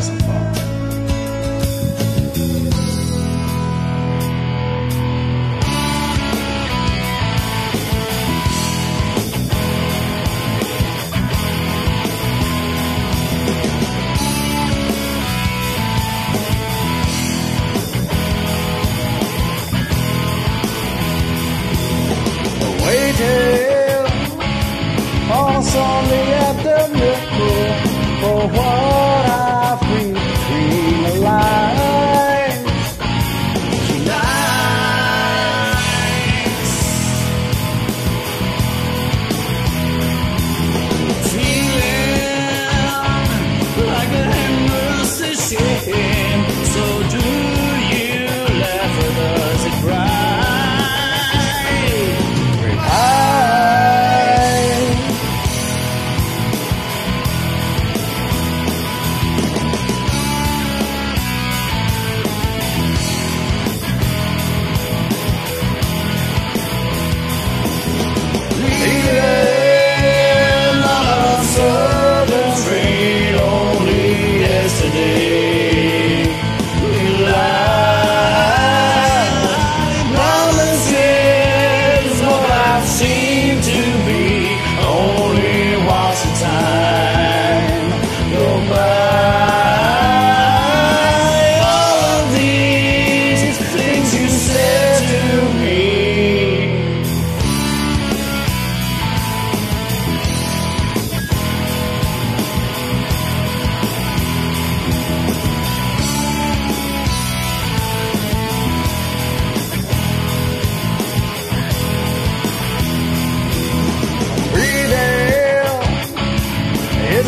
rise and fall. Waiting all Sunday afternoon for what?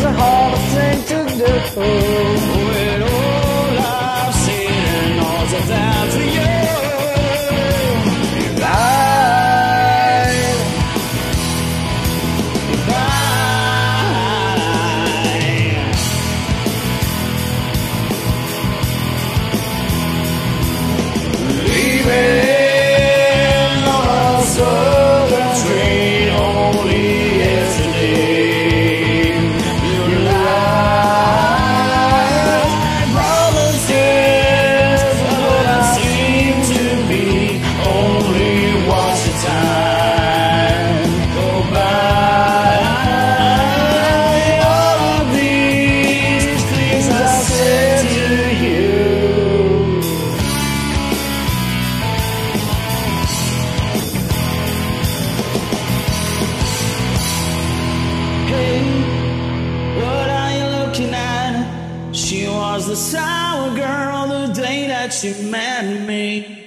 the hardest thing to do. She was the sour girl the day that she met me.